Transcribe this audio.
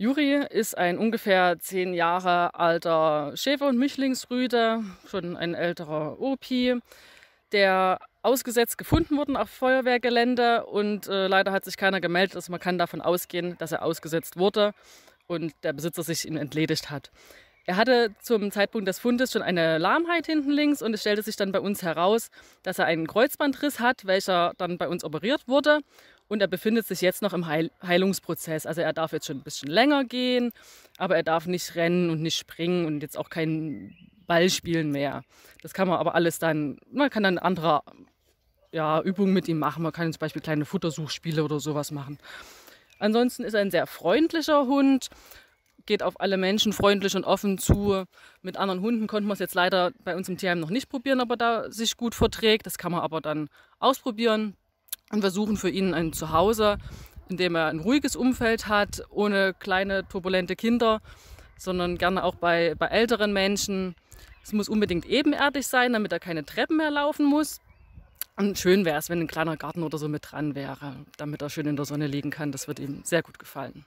Juri ist ein ungefähr zehn Jahre alter Schäfer- und Mischlingsrüde, schon ein älterer Opi, der ausgesetzt gefunden wurde auf Feuerwehrgelände und äh, leider hat sich keiner gemeldet. Also man kann davon ausgehen, dass er ausgesetzt wurde und der Besitzer sich ihn entledigt hat. Er hatte zum Zeitpunkt des Fundes schon eine Lahmheit hinten links und es stellte sich dann bei uns heraus, dass er einen Kreuzbandriss hat, welcher dann bei uns operiert wurde und er befindet sich jetzt noch im Heil Heilungsprozess. Also er darf jetzt schon ein bisschen länger gehen, aber er darf nicht rennen und nicht springen und jetzt auch kein Ball spielen mehr. Das kann man aber alles dann, man kann dann andere ja, Übungen mit ihm machen. Man kann zum Beispiel kleine Futtersuchspiele oder sowas machen. Ansonsten ist er ein sehr freundlicher Hund, geht auf alle Menschen freundlich und offen zu. Mit anderen Hunden konnten wir es jetzt leider bei uns im Tierheim noch nicht probieren, ob er da sich gut verträgt. Das kann man aber dann ausprobieren. Und wir suchen für ihn ein Zuhause, in dem er ein ruhiges Umfeld hat, ohne kleine turbulente Kinder, sondern gerne auch bei, bei älteren Menschen. Es muss unbedingt ebenerdig sein, damit er keine Treppen mehr laufen muss. Und schön wäre es, wenn ein kleiner Garten oder so mit dran wäre, damit er schön in der Sonne liegen kann. Das wird ihm sehr gut gefallen.